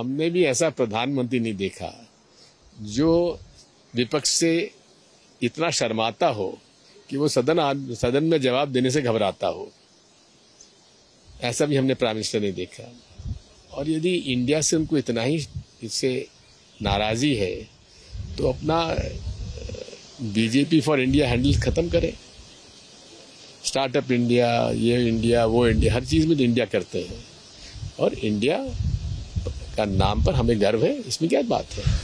हमने भी ऐसा प्रधानमंत्री नहीं देखा। जो विपक्ष से इतना शर्माता हो कि वो सदन सदन में जवाब देने से घबराता हो, ऐसा भी हमने प्राइम मिनिस्टर नहीं देखा। और यदि इंडिया से उनको इतना ही इससे नाराज़ी है तो अपना बीजेपी फॉर इंडिया हैंडल खत्म करें। स्टार्टअप इंडिया, ये इंडिया, वो इंडिया, हर चीज़ में तो इंडिया करते हैं। और इंडिया का नाम पर हमें गर्व है इसमें क्या बात है?